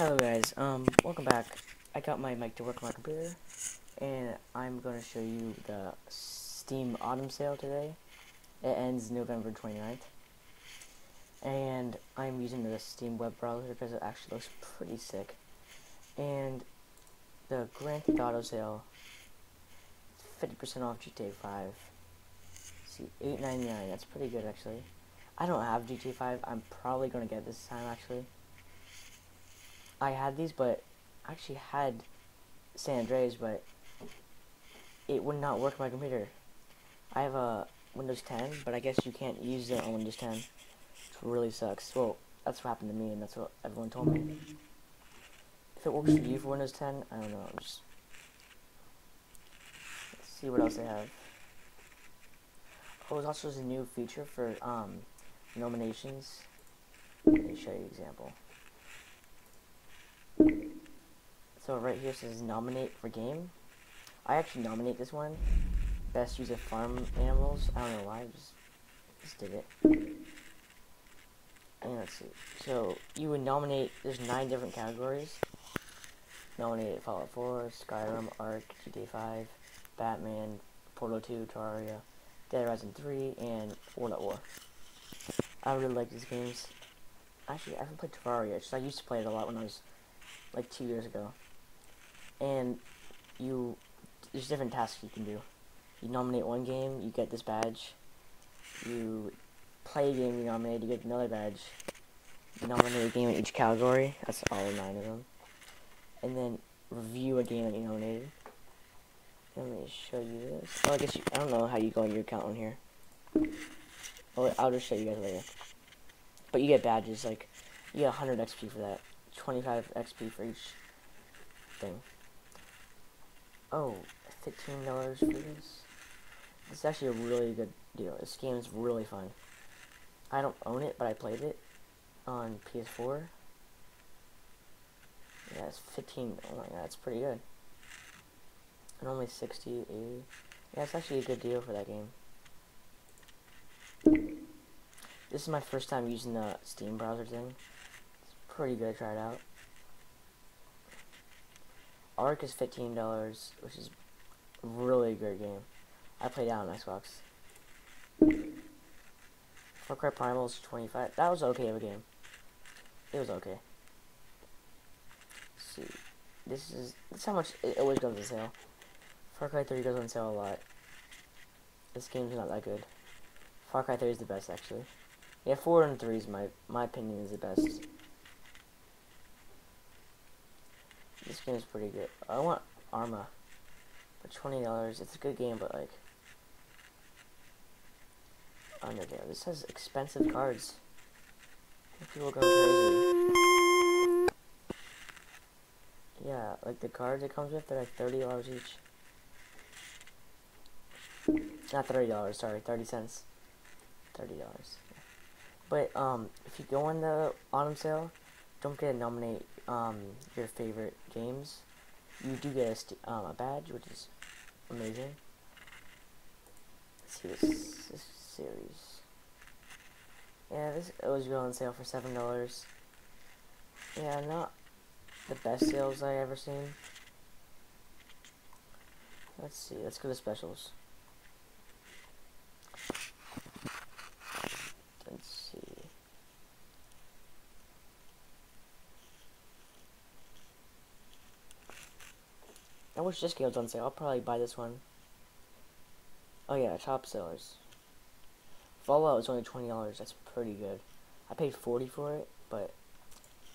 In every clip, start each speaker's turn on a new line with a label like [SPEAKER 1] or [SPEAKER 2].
[SPEAKER 1] Hello guys, um, welcome back. I got my mic to work on my computer, and I'm going to show you the Steam Autumn Sale today. It ends November 29th. And I'm using the Steam web browser because it actually looks pretty sick. And the Grand Theft Auto Sale, 50% off GTA 5. see, 8.99. that's pretty good actually. I don't have GTA 5, I'm probably going to get this time actually. I had these, but I actually had San Andreas, but it would not work on my computer. I have a Windows 10, but I guess you can't use it on Windows 10. It really sucks. Well, that's what happened to me, and that's what everyone told me. If it works for you for Windows 10, I don't know. Just let's see what else they have. Oh, there's also a new feature for um, nominations. Let me show you an example. So right here says nominate for game. I actually nominate this one. Best use of farm animals. I don't know why, I just, just did it. And let's see. So you would nominate, there's nine different categories. Nominate Fallout 4, Skyrim, Ark, GTA 5, Batman, Portal 2, Terraria, Dead Rising 3, and World at War. I really like these games. Actually, I haven't played Terraria, I used to play it a lot when I was like two years ago. And you, there's different tasks you can do. You nominate one game, you get this badge. You play a game you nominate, you get another badge. You nominate a game in each category. That's all nine of them. And then review a game that you nominated. Let me show you this. Oh, I guess you, I don't know how you go on your account on here. Oh, I'll just show you guys later. But you get badges, like, you get 100 XP for that. 25 XP for each thing. Oh, $15 for this? It's actually a really good deal. This game is really fun. I don't own it, but I played it on PS4. Yeah, it's 15. Oh my god, that's pretty good. And only 60, 80. Yeah, it's actually a good deal for that game. This is my first time using the Steam browser thing It's pretty good. Try it out. Ark is fifteen dollars, which is a really good game. I played it on Xbox. Far Cry Primal is twenty five. That was okay of a game. It was okay. Let's see, this is this is how much it always goes on sale. Far Cry 3 goes on sale a lot. This game's not that good. Far Cry 3 is the best actually. Yeah, 4 and 3 is my my opinion is the best. This game is pretty good. I want Arma for twenty dollars. It's a good game, but like under there. This has expensive cards. People go crazy. Yeah, like the cards it comes with, they're like thirty dollars each. Not thirty dollars, sorry, thirty cents. Thirty dollars. But um, if you go on the autumn sale, don't forget to nominate um, your favorite games. You do get a, um, a badge, which is amazing. Let's see this, this series. Yeah, this was on sale for seven dollars. Yeah, not the best sales I ever seen. Let's see. Let's go to specials. I wish this game was on sale. I'll probably buy this one. Oh yeah, top sellers. Fallout is only twenty dollars. That's pretty good. I paid forty for it, but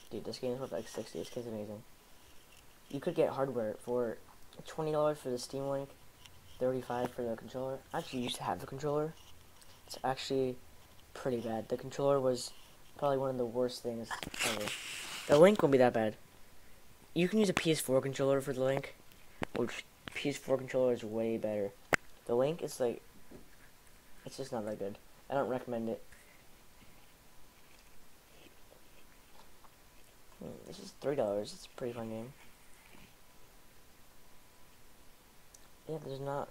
[SPEAKER 1] dude, this game is worth like sixty. This game's amazing. You could get hardware for twenty dollars for the Steam Link, thirty-five for the controller. I actually used to have the controller. It's actually pretty bad. The controller was probably one of the worst things ever. The Link won't be that bad. You can use a PS4 controller for the Link which PS4 controller is way better. The Link is like, it's just not that good. I don't recommend it. Hmm, this is three dollars. It's a pretty fun game. Yeah, there's not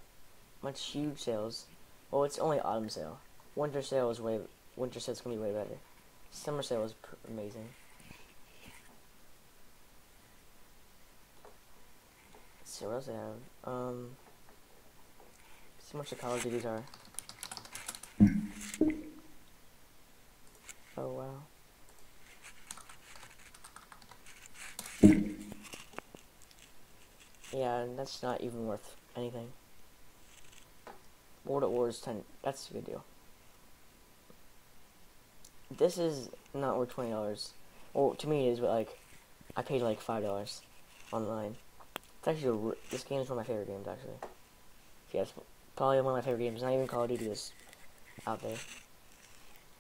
[SPEAKER 1] much huge sales. Well, it's only autumn sale. Winter sale is way. Winter sale's gonna be way better. Summer sale is amazing. See what else I have. Um, see how much the Call of Duties are. Oh wow. Yeah, and that's not even worth anything. World at War is 10. That's a good deal. This is not worth $20. Well, to me it is, but like, I paid like $5 online. It's actually, a, this game is one of my favorite games, actually. Yeah, it's probably one of my favorite games. Not even Call of Duty is out there.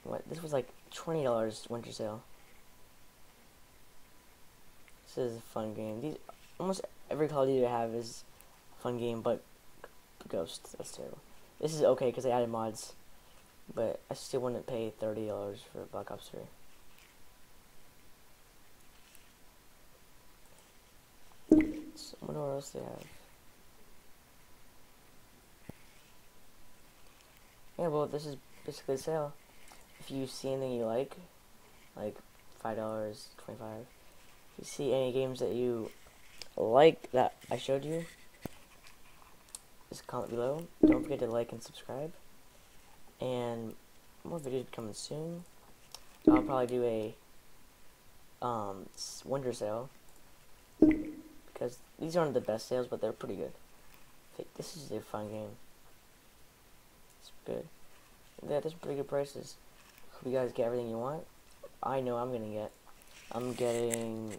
[SPEAKER 1] What? This was like $20 winter sale. This is a fun game. These almost every Call of Duty I have is a fun game, but Ghost, that's terrible. This is okay because they added mods, but I still wouldn't pay thirty dollars for Black Ops Three. What else they have. Yeah, well, this is basically a sale. If you see anything you like, like five dollars, twenty-five. If you see any games that you like that I showed you, just comment below. Don't forget to like and subscribe. And more videos coming soon. I'll probably do a um, winter sale because these aren't the best sales, but they're pretty good. This is a fun game. It's good. Yeah, there's pretty good prices. Hope you guys get everything you want. I know I'm gonna get. I'm getting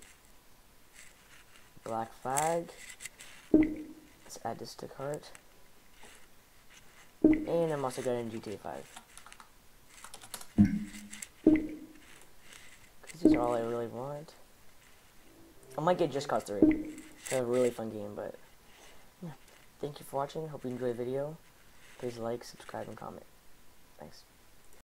[SPEAKER 1] Black Flag. Let's add this to cart. And I'm also getting GTA 5. Because these are all I really want. I might get Just Cause 3. A really fun game, but... Yeah. Thank you for watching. Hope you enjoyed the video. Please like, subscribe, and comment. Thanks.